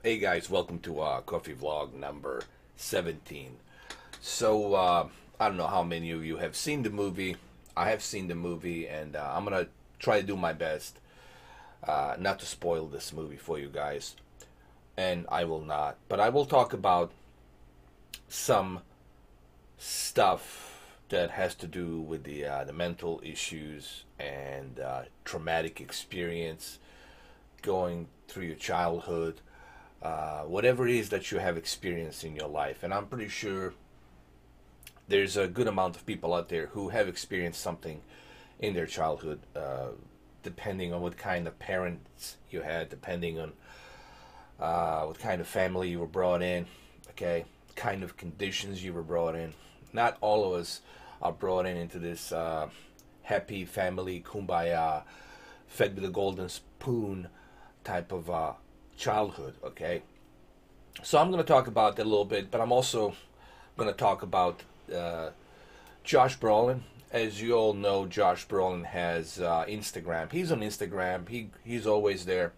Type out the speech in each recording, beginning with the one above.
Hey guys, welcome to uh, Coffee Vlog number 17. So, uh, I don't know how many of you have seen the movie. I have seen the movie, and uh, I'm gonna try to do my best uh, not to spoil this movie for you guys. And I will not. But I will talk about some stuff that has to do with the uh, the mental issues and uh, traumatic experience going through your childhood uh, whatever it is that you have experienced in your life. And I'm pretty sure there's a good amount of people out there who have experienced something in their childhood, uh, depending on what kind of parents you had, depending on uh, what kind of family you were brought in, okay, kind of conditions you were brought in. Not all of us are brought in into this uh, happy family, kumbaya, fed with a golden spoon type of uh, childhood, okay? So I'm going to talk about that a little bit, but I'm also going to talk about uh, Josh Brolin. As you all know, Josh Brolin has uh, Instagram. He's on Instagram. He he's always there.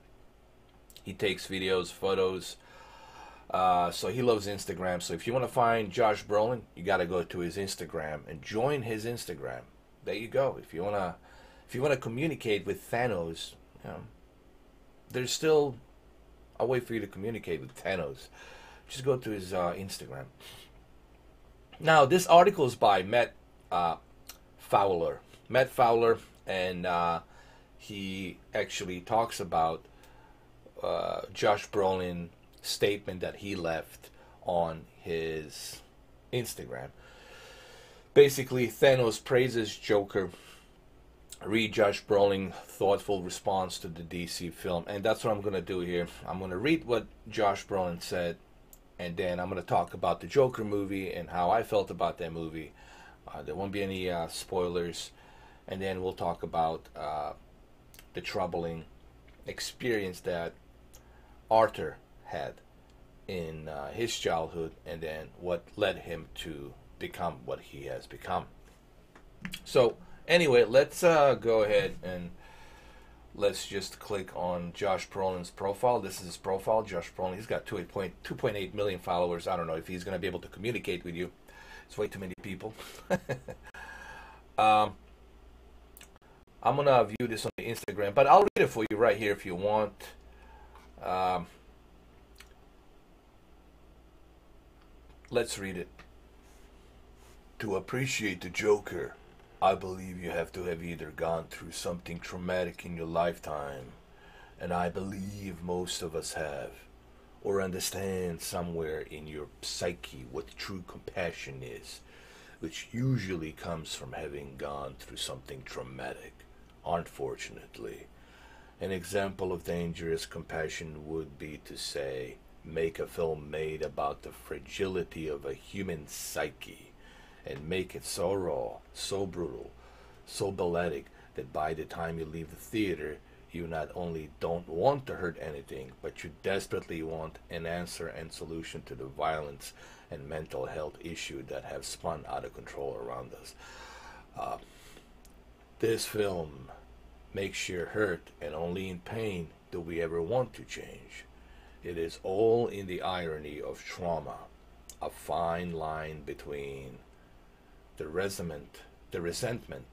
He takes videos, photos. Uh, so he loves Instagram. So if you want to find Josh Brolin, you got to go to his Instagram and join his Instagram. There you go. If you wanna, if you wanna communicate with Thanos, you know, there's still a wait for you to communicate with Thanos. Just go to his uh, Instagram. Now, this article is by Matt uh, Fowler. Matt Fowler, and uh, he actually talks about uh, Josh Brolin statement that he left on his Instagram. Basically, Thanos praises Joker read Josh Brolin thoughtful response to the DC film, and that's what I'm going to do here. I'm going to read what Josh Brolin said, and then I'm going to talk about the Joker movie and how I felt about that movie. Uh, there won't be any uh, spoilers, and then we'll talk about uh, the troubling experience that Arthur had in uh, his childhood, and then what led him to become what he has become. So Anyway, let's uh, go ahead and let's just click on Josh Brolin's profile. This is his profile, Josh Brolin. He's got 2.8 million followers. I don't know if he's going to be able to communicate with you. It's way too many people. um, I'm going to view this on Instagram, but I'll read it for you right here if you want. Um, let's read it. To appreciate the Joker I believe you have to have either gone through something traumatic in your lifetime, and I believe most of us have, or understand somewhere in your psyche what true compassion is, which usually comes from having gone through something traumatic, unfortunately. An example of dangerous compassion would be to say, make a film made about the fragility of a human psyche and make it so raw, so brutal, so balletic that by the time you leave the theater, you not only don't want to hurt anything, but you desperately want an answer and solution to the violence and mental health issue that have spun out of control around us. Uh, this film makes you hurt, and only in pain do we ever want to change. It is all in the irony of trauma, a fine line between the resentment, the resentment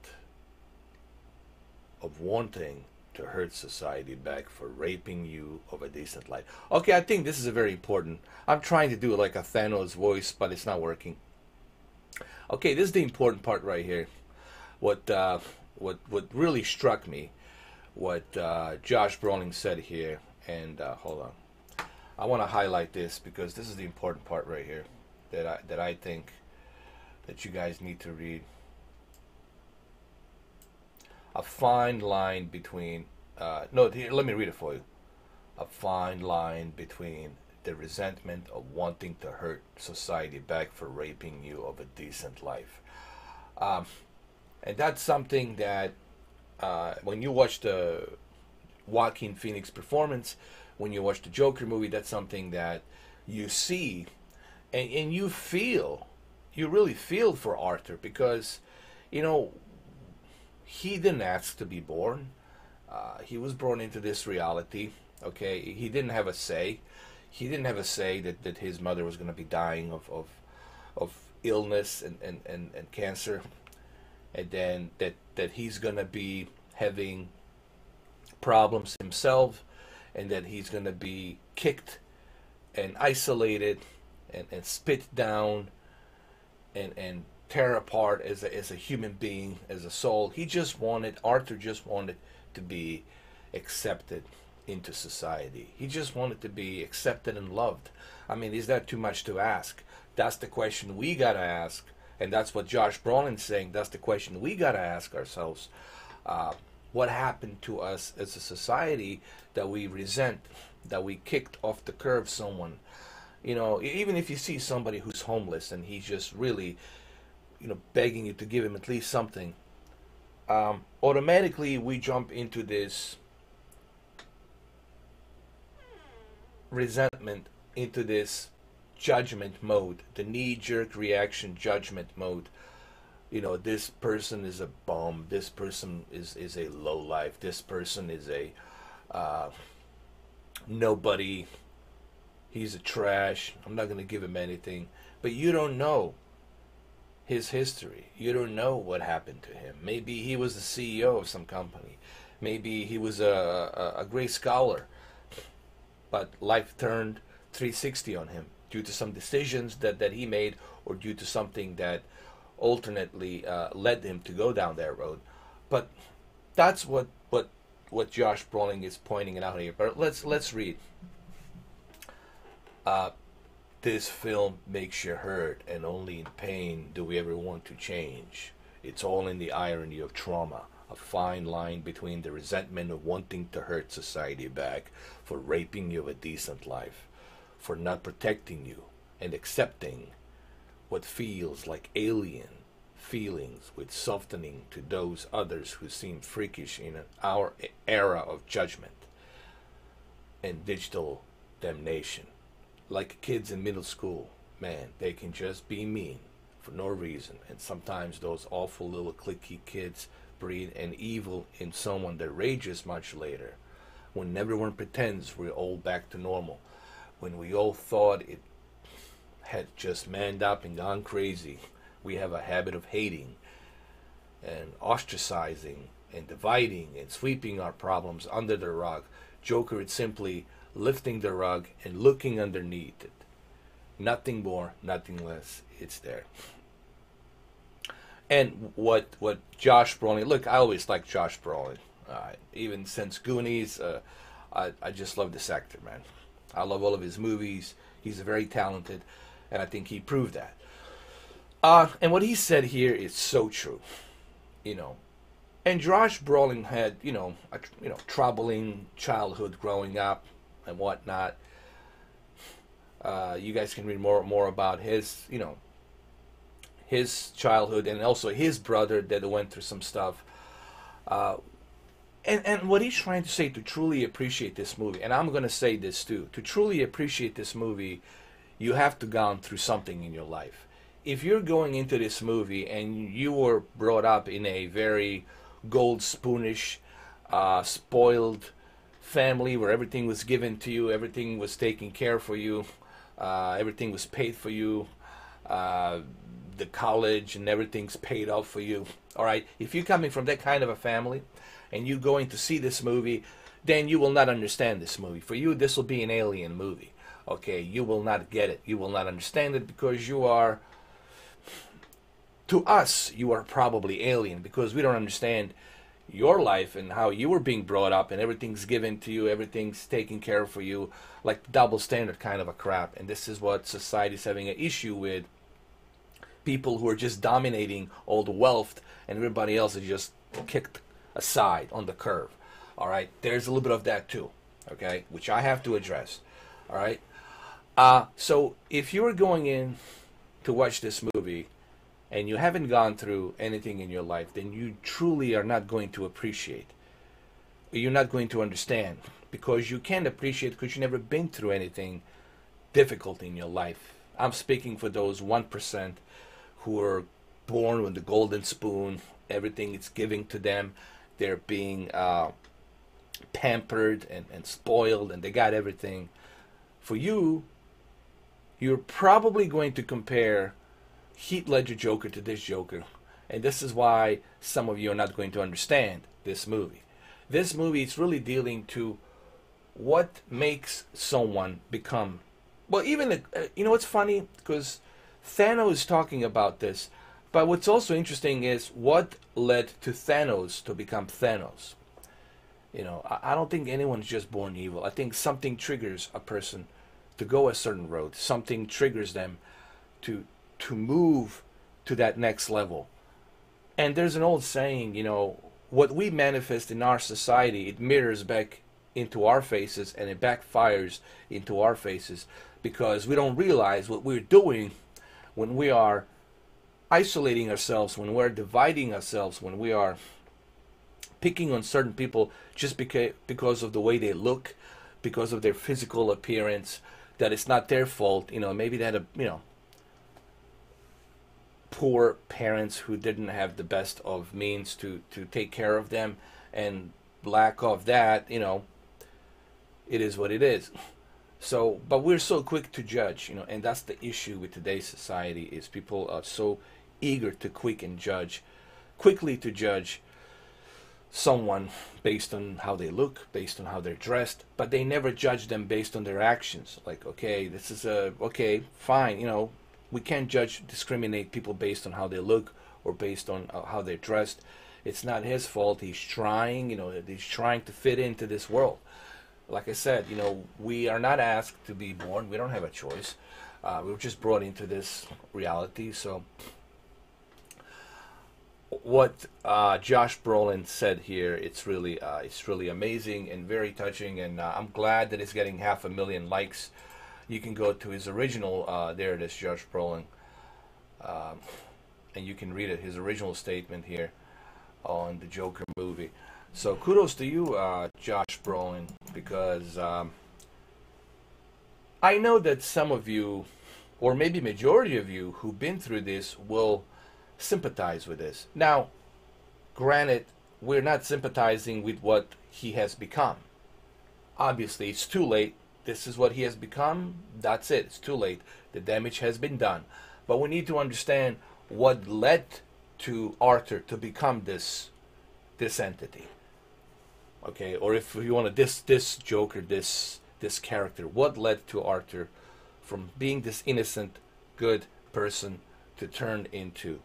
of wanting to hurt society back for raping you of a decent life. Okay, I think this is a very important. I'm trying to do it like a Thanos voice, but it's not working. Okay, this is the important part right here. What uh, what what really struck me, what uh, Josh Brolin said here, and uh, hold on, I want to highlight this because this is the important part right here that I that I think that you guys need to read. A fine line between, uh, no, let me read it for you. A fine line between the resentment of wanting to hurt society back for raping you of a decent life. Um, and that's something that uh, when you watch the Joaquin Phoenix performance, when you watch the Joker movie, that's something that you see and, and you feel you really feel for Arthur because, you know, he didn't ask to be born. Uh, he was born into this reality. Okay, he didn't have a say. he didn't have a say that, that his mother was going to be dying of, of, of illness and, and, and, and cancer. And then that, that he's going to be having problems himself and that he's going to be kicked and isolated and, and spit down and, and tear apart as a, as a human being, as a soul. He just wanted, Arthur just wanted to be accepted into society. He just wanted to be accepted and loved. I mean, is that too much to ask? That's the question we got to ask. And that's what Josh Brolin's saying. That's the question we got to ask ourselves. Uh, what happened to us as a society that we resent, that we kicked off the curve someone? You know, even if you see somebody who's homeless and he's just really, you know, begging you to give him at least something, um, automatically we jump into this resentment, into this judgment mode, the knee jerk reaction judgment mode. You know, this person is a bum, this person is, is a low life, this person is a uh, nobody, he's a trash, I'm not going to give him anything. But you don't know his history. You don't know what happened to him. Maybe he was the CEO of some company. Maybe he was a, a, a great scholar. But life turned 360 on him due to some decisions that, that he made or due to something that alternately uh, led him to go down that road. But that's what, what, what Josh Brolin is pointing out here. But let's, let's read. Uh, this film makes you hurt, and only in pain do we ever want to change. It's all in the irony of trauma, a fine line between the resentment of wanting to hurt society back for raping you of a decent life, for not protecting you, and accepting what feels like alien feelings with softening to those others who seem freakish in our era of judgment and digital damnation like kids in middle school, man, they can just be mean for no reason. And sometimes those awful little cliquey kids breed an evil in someone that rages much later. When everyone pretends we're all back to normal. When we all thought it had just manned up and gone crazy, we have a habit of hating and ostracizing and dividing and sweeping our problems under the rug. Joker is simply lifting the rug and looking underneath it. Nothing more, nothing less. It's there. And what what Josh Brolin? Look, I always like Josh Brolin. Uh, even since Goonies, uh, I I just love this actor, man. I love all of his movies. He's very talented, and I think he proved that. Uh, and what he said here is so true. You know, and Josh Brolin had you know a you know troubling childhood growing up and whatnot. Uh, you guys can read more more about his, you know, his childhood and also his brother that went through some stuff. Uh, and and what he's trying to say to truly appreciate this movie, and I'm going to say this too, to truly appreciate this movie, you have to gone through something in your life. If you're going into this movie and you were brought up in a very gold spoonish, uh, spoiled family where everything was given to you, everything was taken care for you, uh, everything was paid for you, uh, the college and everything's paid off for you. All right, if you're coming from that kind of a family and you're going to see this movie, then you will not understand this movie. For you, this will be an alien movie. Okay, you will not get it. You will not understand it because you are, to us, you are probably alien because we don't understand your life and how you were being brought up and everything's given to you, everything's taken care of for you, like double standard kind of a crap. And this is what society's having an issue with. People who are just dominating all the wealth and everybody else is just kicked aside on the curve. All right, there's a little bit of that too, okay, which I have to address. All right, uh, so if you're going in to watch this movie and you haven't gone through anything in your life, then you truly are not going to appreciate. You're not going to understand because you can't appreciate because you've never been through anything difficult in your life. I'm speaking for those 1% who are born with the golden spoon, everything is giving to them. They're being uh, pampered and, and spoiled, and they got everything for you, you're probably going to compare Heath Ledger Joker to this Joker. And this is why some of you are not going to understand this movie. This movie is really dealing to what makes someone become. Well, even, the, uh, you know, it's funny because Thanos is talking about this. But what's also interesting is what led to Thanos to become Thanos. You know, I, I don't think anyone's just born evil. I think something triggers a person to go a certain road. Something triggers them to to move to that next level. And there's an old saying, you know, what we manifest in our society, it mirrors back into our faces and it backfires into our faces because we don't realize what we're doing when we are isolating ourselves, when we're dividing ourselves, when we are picking on certain people just because because of the way they look, because of their physical appearance, that it's not their fault. You know, maybe they had a you know poor parents who didn't have the best of means to to take care of them, and lack of that, you know, it is what it is. So, but we're so quick to judge, you know, and that's the issue with today's society is people are so eager to quick and judge, quickly to judge someone based on how they look, based on how they're dressed, but they never judge them based on their actions. Like, okay, this is a okay, fine, you know, we can't judge, discriminate people based on how they look or based on uh, how they're dressed. It's not his fault. He's trying, you know, he's trying to fit into this world. Like I said, you know, we are not asked to be born. We don't have a choice. Uh, we were just brought into this reality. So what uh, Josh Brolin said here, it's really uh, it's really amazing and very touching, and uh, I'm glad that it's getting half a million likes. You can go to his original. Uh, there it is, Josh Brolin, um, and you can read it. His original statement here on the Joker movie. So kudos to you, uh, Josh Brolin, because um, I know that some of you, or maybe majority of you, who've been through this will sympathize with this. Now, granted, we're not sympathizing with what he has become. Obviously, it's too late. This is what he has become. That's it. It's too late. The damage has been done. But we need to understand what led to Arthur to become this this entity. Okay, or if you want to this this Joker, this this character, what led to Arthur from being this innocent, good person to turn into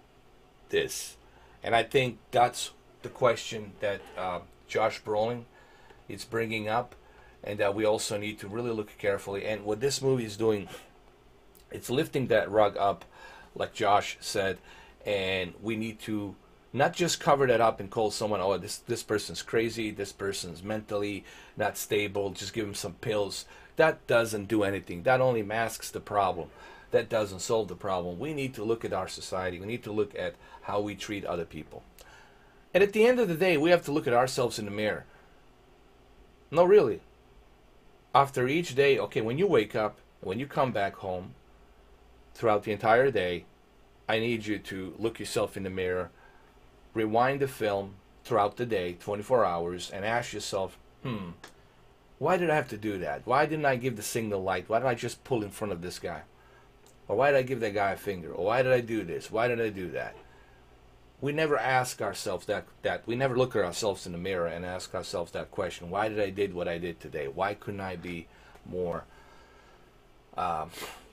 this? And I think that's the question that uh, Josh Brolin is bringing up, and that we also need to really look carefully. And what this movie is doing, it's lifting that rug up, like Josh said, and we need to not just cover that up and call someone, oh, this this person's crazy, this person's mentally not stable, just give them some pills. That doesn't do anything. That only masks the problem that doesn't solve the problem. We need to look at our society. We need to look at how we treat other people. And at the end of the day, we have to look at ourselves in the mirror. No, really. After each day, okay, when you wake up, when you come back home, throughout the entire day, I need you to look yourself in the mirror, rewind the film throughout the day, 24 hours, and ask yourself, hmm, why did I have to do that? Why didn't I give the signal light? Why did I just pull in front of this guy? Or why did I give that guy a finger? Or why did I do this? Why did I do that? We never ask ourselves that, that we never look at ourselves in the mirror and ask ourselves that question. Why did I did what I did today? Why couldn't I be more uh,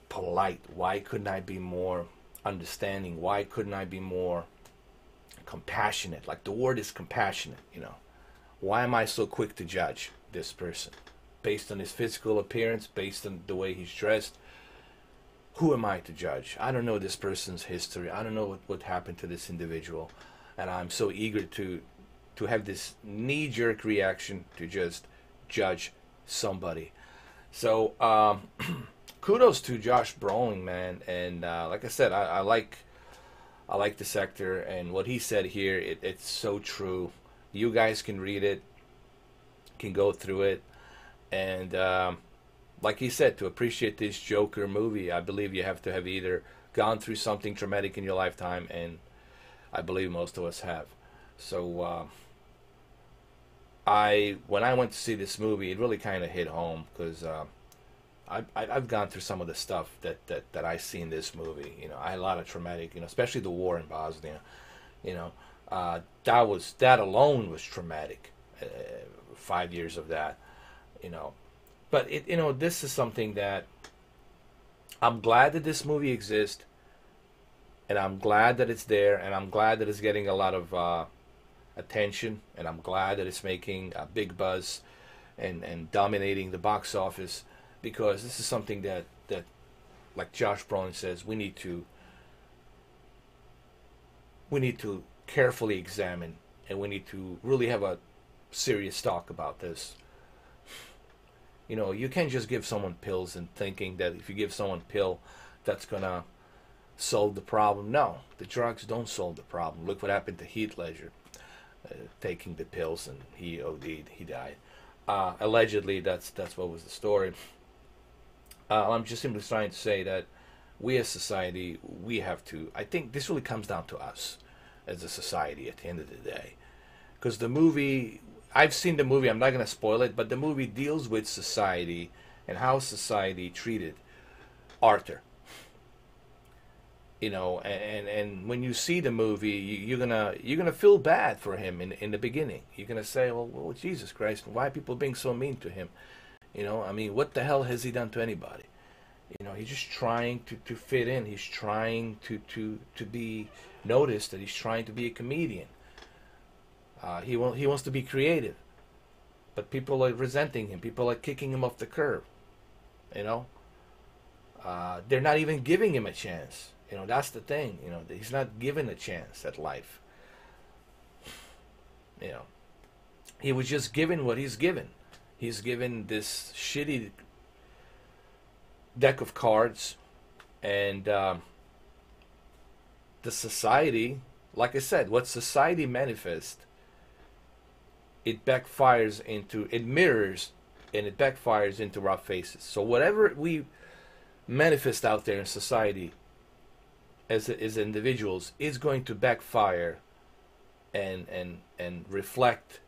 polite? Why couldn't I be more understanding? Why couldn't I be more compassionate? Like the word is compassionate, you know. Why am I so quick to judge this person? Based on his physical appearance, based on the way he's dressed, who am I to judge? I don't know this person's history. I don't know what, what happened to this individual. And I'm so eager to to have this knee jerk reaction to just judge somebody. So um, kudos to Josh Brolin, man. And uh, like I said, I, I, like I like the sector and what he said here. It, it's so true. You guys can read it, can go through it, and. Um, like he said, to appreciate this Joker movie, I believe you have to have either gone through something traumatic in your lifetime, and I believe most of us have. So, uh, I when I went to see this movie, it really kind of hit home because uh, I, I I've gone through some of the stuff that that that I see in this movie. You know, I had a lot of traumatic. You know, especially the war in Bosnia. You know, uh, that was that alone was traumatic. Uh, five years of that. You know, but it you know this is something that I'm glad that this movie exists, and I'm glad that it's there, and I'm glad that it's getting a lot of uh, attention, and I'm glad that it's making a big buzz, and and dominating the box office, because this is something that that, like Josh Brolin says, we need to we need to carefully examine, and we need to really have a serious talk about this you know, you can't just give someone pills and thinking that if you give someone pill, that's gonna solve the problem. No, the drugs don't solve the problem. Look what happened to Heath Ledger, uh, taking the pills and he OD'd, he died. Uh, allegedly, that's that's what was the story. Uh, I'm just simply trying to say that we as society, we have to. I think this really comes down to us as a society at the end of the day, because the movie I've seen the movie. I'm not going to spoil it, but the movie deals with society and how society treated Arthur. You know, and and when you see the movie, you, are gonna you're gonna feel bad for him in in the beginning. You're gonna say, well, well, Jesus Christ, why are people being so mean to him? You know, I mean, what the hell has he done to anybody? You know, he's just trying to, to fit in. He's trying to, to, to be noticed that he's trying to be a comedian. Uh, he, he wants to be creative. But people are resenting him. People are kicking him off the curb. You know? Uh, they're not even giving him a chance. You know, that's the thing. You know, he's not given a chance at life. You know, he was just given what he's given. He's given this shitty deck of cards, and um, the society, like I said, what society manifests it backfires into it mirrors and it backfires into our faces. So whatever we manifest out there in society as as individuals is going to backfire and and and reflect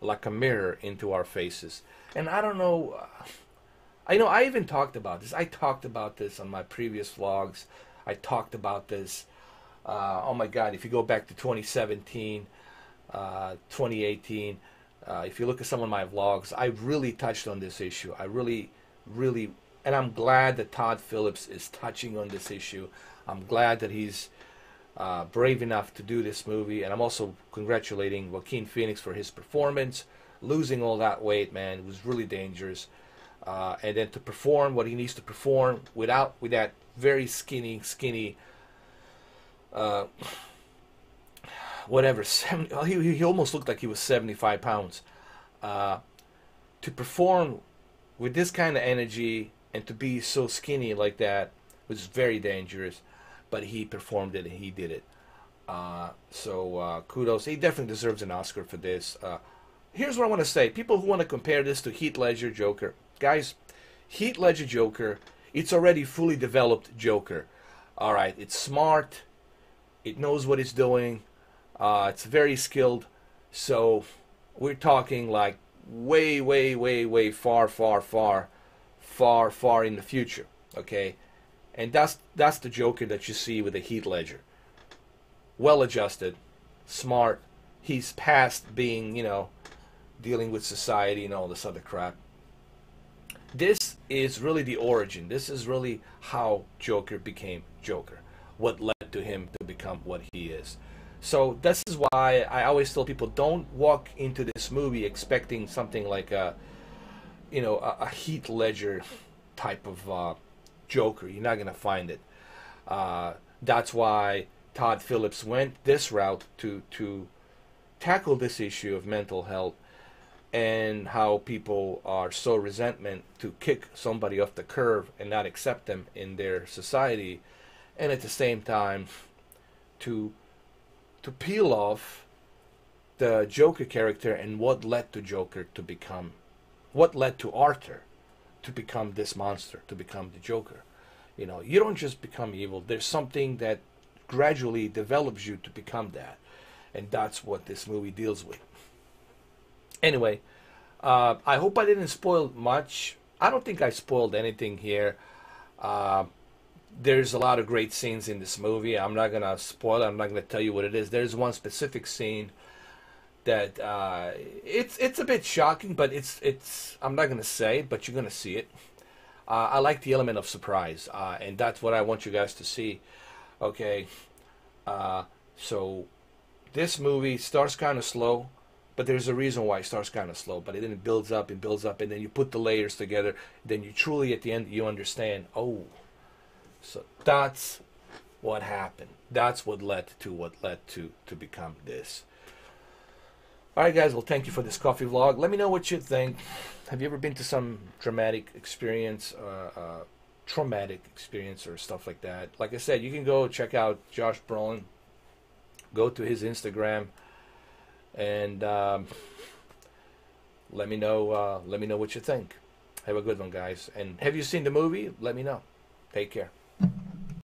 like a mirror into our faces. And I don't know uh, I know I even talked about this. I talked about this on my previous vlogs. I talked about this uh, oh my god, if you go back to 2017, uh, 2018, uh, if you look at some of my vlogs, I really touched on this issue. I really, really, and I'm glad that Todd Phillips is touching on this issue. I'm glad that he's uh, brave enough to do this movie, and I'm also congratulating Joaquin Phoenix for his performance. Losing all that weight, man, was really dangerous. Uh, and then to perform what he needs to perform without with that very skinny, skinny. Whatever, 70, he, he almost looked like he was 75 pounds. Uh, to perform with this kind of energy and to be so skinny like that was very dangerous, but he performed it and he did it. Uh, so uh, kudos. He definitely deserves an Oscar for this. Uh, here's what I want to say: people who want to compare this to Heath Ledger Joker, guys, Heath Ledger Joker, it's already fully developed Joker. All right, it's smart. It knows what it's doing. Uh, it's very skilled. So we're talking like way, way, way, way far, far, far, far, far in the future. Okay, and that's that's the Joker that you see with the Heath Ledger. Well adjusted, smart. He's past being, you know, dealing with society and all this other crap. This is really the origin. This is really how Joker became Joker. What led to him to become what he is. So this is why I always tell people don't walk into this movie expecting something like a, you know, a, a Heath Ledger type of uh, Joker. You're not gonna find it. Uh, that's why Todd Phillips went this route to to tackle this issue of mental health and how people are so resentment to kick somebody off the curve and not accept them in their society, and at the same time to to peel off the Joker character and what led to Joker to become, what led to Arthur to become this monster, to become the Joker. You know, you don't just become evil. There's something that gradually develops you to become that, and that's what this movie deals with. Anyway, uh, I hope I didn't spoil much. I don't think I spoiled anything here. Uh, there's a lot of great scenes in this movie. I'm not gonna spoil it. I'm not gonna tell you what it is. There's one specific scene that uh, it's it's a bit shocking, but it's it's I'm not gonna say, but you're gonna see it. Uh, I like the element of surprise, uh, and that's what I want you guys to see. Okay, uh, so this movie starts kind of slow, but there's a reason why it starts kind of slow. But then it builds up and builds up, and then you put the layers together. Then you truly, at the end, you understand. Oh, so that's what happened. That's what led to what led to to become this. All right, guys. Well, thank you for this coffee vlog. Let me know what you think. Have you ever been to some dramatic experience, uh, uh, traumatic experience, or stuff like that? Like I said, you can go check out Josh Brolin. Go to his Instagram, and um, let me know. Uh, let me know what you think. Have a good one, guys. And have you seen the movie? Let me know. Take care.